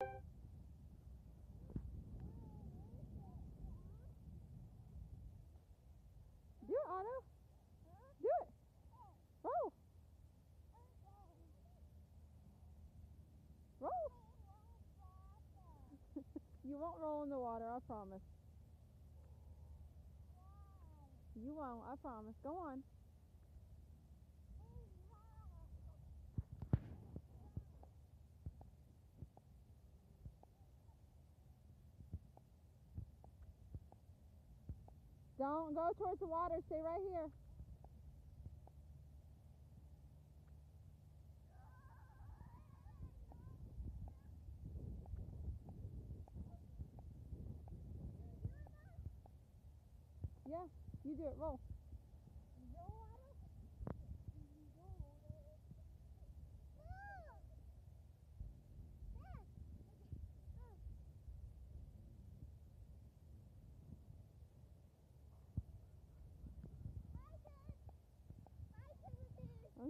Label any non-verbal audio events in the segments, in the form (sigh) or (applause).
Do it, Otto. Do it. Roll. Roll. (laughs) You won't roll in the water, I promise. You won't, I promise. Go on. Don't go towards the water. Stay right here. Yeah, you do it. Roll.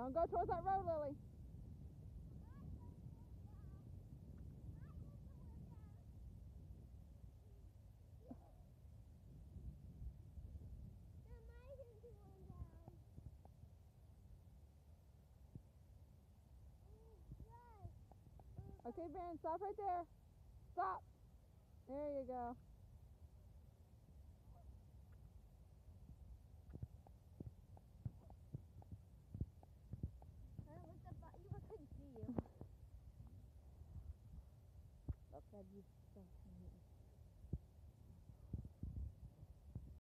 Don't go towards that road, Lily. Okay, Baron, stop right there. Stop. There you go. I looked up at you, I that'd be so.